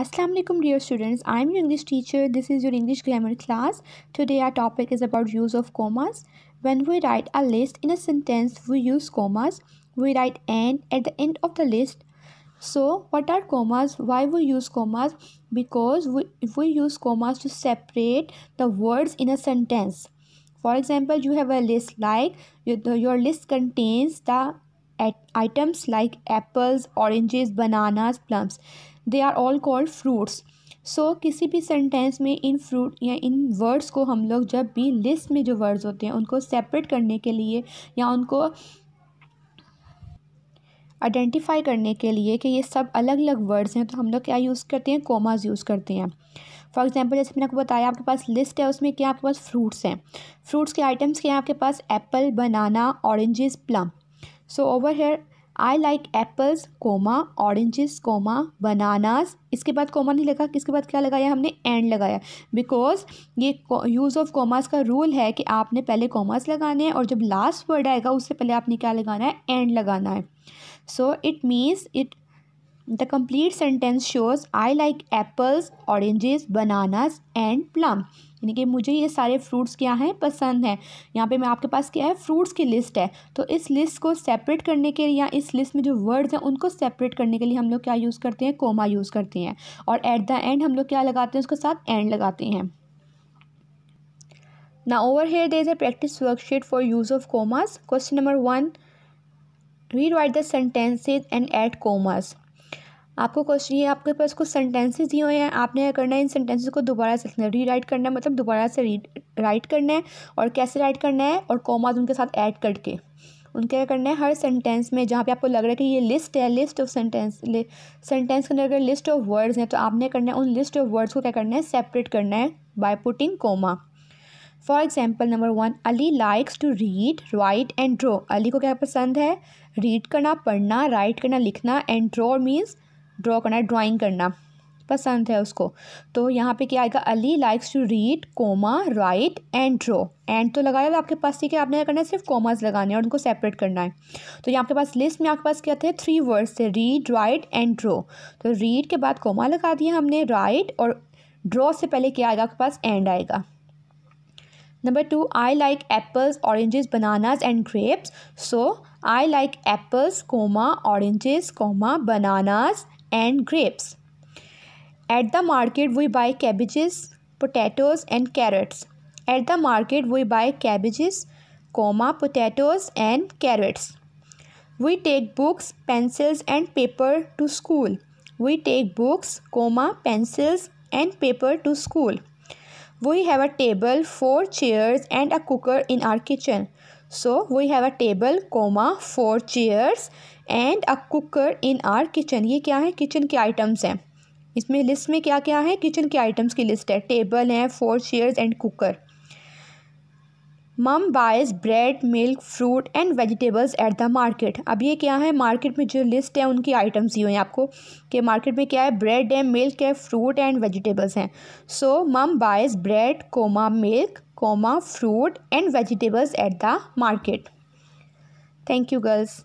Assalamu alaikum dear students. I am your English teacher. This is your English grammar class. Today our topic is about use of commas. When we write a list in a sentence we use commas. We write and at the end of the list. So what are commas? Why we use commas? Because we we use commas to separate the words in a sentence. For example you have a list like your, your list contains the items like apples, oranges, bananas, plums. They are all called fruits so किसी भी sentence में in fruit या इन words को हम लोग जब भी list में जो वर्ड्स होते हैं, उनको सेपरेट करने के लिए या उनको आइडेंटिफाई करने के लिए कि ये सब अलग अलग वर्ड्स हैं तो हम लोग क्या यूज़ करते हैं? कोमाज यूज़ करते हैं। फॉर एग्जांपल जैसे मैंने आपको बताया, आपके पास लिस्ट है, उसमें क्या आपके पास फ्रूट्स हैं। फ्रूट्स के आइटम्स क्या हैं? आपके पास apple banana oranges plum so over here I like apples comma oranges comma bananas इसके बाद कोमा नहीं लगा, किसके बाद क्या लगाया हमने? एंड लगाया। बिकॉज़ ये यूज़ ऑफ़ कोमास का रूल है कि आपने पहले कोमास लगाने हैं और जब लास्ट वर्ड आएगा, उससे पहले आपने क्या लगाना है? एंड लगाना है। So it means it the complete sentence shows I like apples oranges bananas and plum यानी कि मुझे ये सारे फ्रूट्स क्या हैं पसंद हैं। यहाँ पे मैं आपके पास क्या है? फ्रूट्स की लिस्ट है। तो इस लिस्ट को सेपरेट करने के लिए या इस लिस्ट में जो वर्ड्स हैं, उनको सेपरेट करने के लिए हम लोग क्या यूज़ करते हैं? कोमा यूज़ करते हैं। और एट द एंड हम लोग क्या लगाते हैं? उसके साथ एंड लगाते हैं। ना over here they is a practice worksheet for use of commas question number one rewrite the sentences and add commas आपको क्वेश्चन ये, आपके पास कुछ सेंटेंसेस दिए हुए हैं। आपने क्या करना है? इन सेंटेंसेस को दोबारा से लिखना है। री राइट करना है मतलब दोबारा से रीड राइट करना है और कैसे राइट करना है और कॉमाज उनके साथ ऐड करके। उनके क्या करना है? हर सेंटेंस में जहाँ पे आपको लग रहा है कि ये लिस्ट है लिस्ट ऑफ़ सेंटेंस सेंटेंस के अंदर अगर लिस्ट ऑफ़ वर्ड्स हैं तो आपने करना है उन लिस्ट ऑफ़ वर्ड्स को क्या करना है? सेपरेट करना है by putting comma for example number one Ali likes to read write and draw Ali को क्या पसंद है? रीड करना, पढ़ना राइट करना, लिखना एंड ड्रॉ मीन्स ड्रॉ करना है ड्राइंग करना पसंद है उसको। तो यहाँ पे क्या आएगा? Ali likes to read comma write and draw and तो लगाया था आपके पास, ठीक है? आपने करना है? सिर्फ़ कोमास लगाने हैं और उनको सेपरेट करना है। तो यहाँ आपके पास लिस्ट में आपके पास क्या थे? थ्री वर्ड्स थे रीड राइट एंड ड्रॉ तो रीड के बाद कोमा लगा दिया हमने राइट और ड्रॉ से पहले क्या आएगा आपके पास? एंड आएगा। Number two I like apples oranges bananas and grapes so I like apples comma oranges comma bananas and grapes. At the market, we buy cabbages, potatoes, and carrots. At the market, we buy cabbages, comma, potatoes, and carrots. We take books, pencils, and paper to school. We take books, comma, pencils, and paper to school. We have a table, four chairs, and a cooker in our kitchen. So we have a table, comma, four chairs and a cooker in our kitchen ये क्या है kitchen के items हैं इसमें list में क्या क्या है किचन के आइटम्स की लिस्ट है टेबल है four chairs and cooker mum buys bread milk fruit and vegetables at the market अब ये क्या है? मार्केट में जो लिस्ट है, उनकी आइटम्स ये हुई हैं आपको कि मार्केट में क्या है? ब्रेड है मिल्क है फ्रूट एंड वेजिटेबल्स हैं। So mum buys bread comma milk comma fruit and vegetables at the market thank you girls